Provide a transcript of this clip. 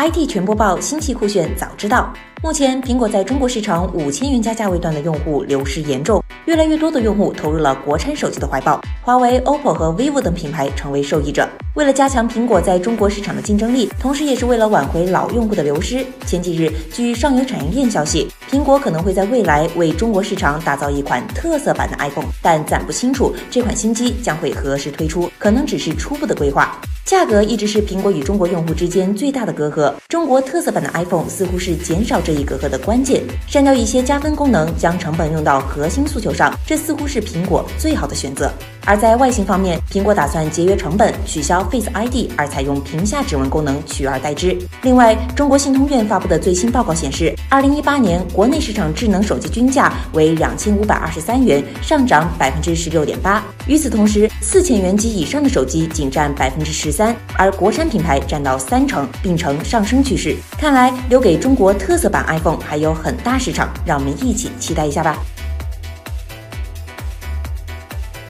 IT 全播报，新奇酷炫，早知道。目前，苹果在中国市场五千元加价位段的用户流失严重，越来越多的用户投入了国产手机的怀抱，华为、OPPO 和 vivo 等品牌成为受益者。为了加强苹果在中国市场的竞争力，同时也是为了挽回老用户的流失，前几日，据上游产业链消息，苹果可能会在未来为中国市场打造一款特色版的 iPhone，但暂不清楚这款新机将会何时推出，可能只是初步的规划。价格一直是苹果与中国用户之间最大的隔阂，中国特色版的 iPhone 似乎是减少这一格格的关键。删掉一些加分功能，将成本用到核心诉求上，这似乎是苹果最好的选择。而在外形方面，苹果打算节约成本，取消 Face ID，而采用屏下指纹功能取而代之。另外，中国信通院发布的最新报告显示，二零一八年国内市场智能手机均价为两千五百二十三元，上涨百分之十六点八。与此同时，四千元及以上的手机仅占百分之十三，而国产品牌占到三成，并呈上升趋势。看来，留给中国特色版 iPhone 还有很大市场，让我们一起期待一下吧。